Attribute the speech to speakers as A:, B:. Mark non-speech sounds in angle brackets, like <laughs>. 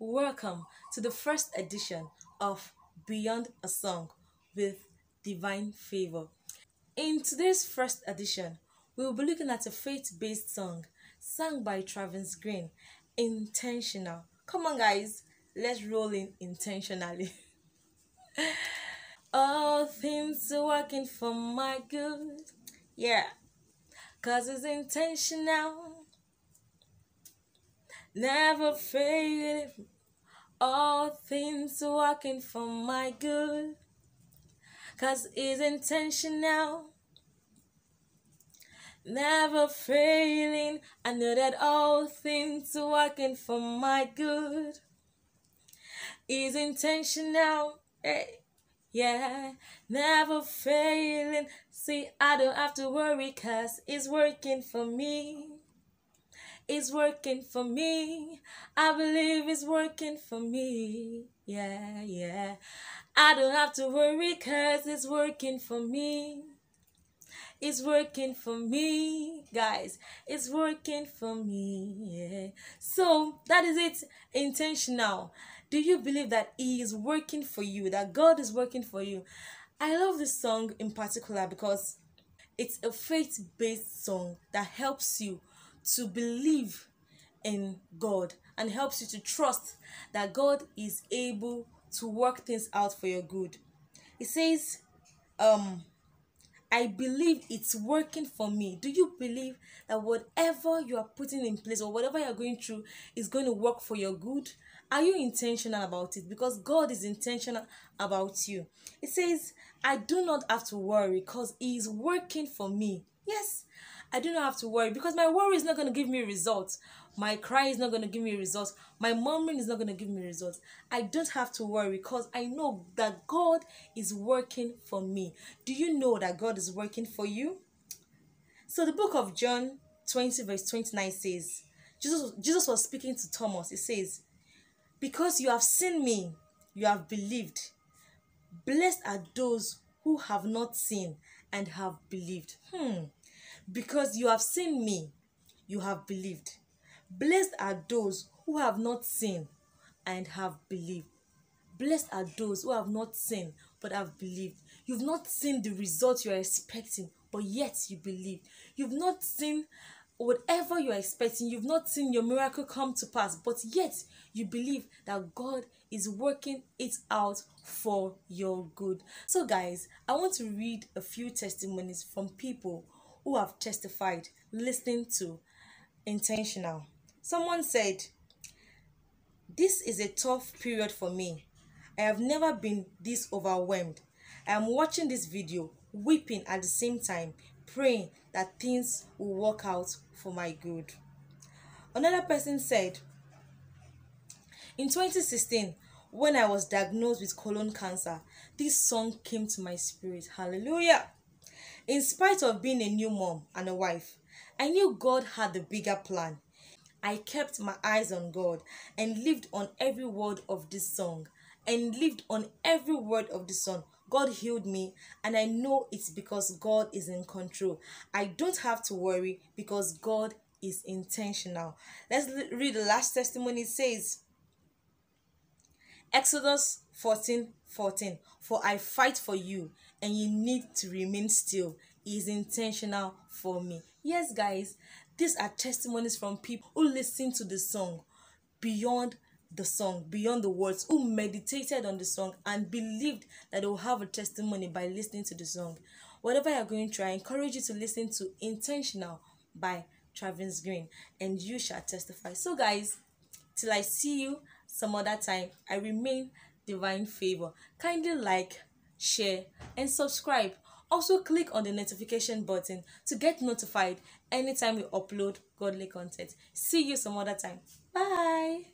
A: welcome to the first edition of Beyond a Song with Divine Favour. In today's first edition, we will be looking at a faith based song sung by Travis Greene, Intentional. Come on, guys, let's roll in intentionally. <laughs> All things are working for my good. Yeah, cause it's intentional. Never failing. All things working for my good. Cause it's intentional. Never failing. I know that all things working for my good. Is intentional. Hey. Yeah, never failing. See, I don't have to worry, cause it's working for me. It's working for me. I believe it's working for me. Yeah, yeah. I don't have to worry, cause it's working for me. It's working for me, guys. It's working for me. Yeah. So that is it. Intentional. Do you believe that He is working for you? That God is working for you? I love this song in particular because it's a faith based song that helps you to believe in God and helps you to trust that God is able to work things out for your good. It says, um, I believe it's working for me. Do you believe that whatever you are putting in place or whatever you're going through is going to work for your good? Are you intentional about it? Because God is intentional about you. It says, I do not have to worry because He is working for me. Yes, I do not have to worry because my worry is not going to give me results. My cry is not going to give me results. My murmuring is not going to give me results. I don't have to worry because I know that God is working for me. Do you know that God is working for you? So the book of John 20 verse 29 says, Jesus, Jesus was speaking to Thomas. It says, Because you have seen me, you have believed. Blessed are those who have not seen and have believed. Hmm. Because you have seen me, you have believed. Blessed are those who have not seen and have believed. Blessed are those who have not seen but have believed. You've not seen the result you are expecting, but yet you believe. You've not seen whatever you're expecting, you've not seen your miracle come to pass, but yet you believe that God is working it out for your good. So, guys, I want to read a few testimonies from people who have testified listening to intentional. Someone said, This is a tough period for me. I have never been this overwhelmed. I am watching this video, weeping at the same time, praying that things will work out for my good. Another person said, In 2016, when I was diagnosed with colon cancer, this song came to my spirit. Hallelujah. In spite of being a new mom and a wife, I knew God had the bigger plan. I kept my eyes on God and lived on every word of this song and lived on every word of the song. God healed me, and I know it's because God is in control. I don't have to worry because God is intentional. Let's read the last testimony. It says, Exodus 14 14. For I fight for you, and you need to remain still. Is intentional for me. Yes, guys, these are testimonies from people who listened to the song beyond the song, beyond the words, who meditated on the song and believed that they will have a testimony by listening to the song. Whatever you're going through, I encourage you to listen to Intentional by Travis Greene and you shall testify. So, guys, till I see you some other time, I remain divine favour. Kindly like, share, and subscribe. Also, click on the notification button to get notified anytime we upload godly content. See you some other time. Bye.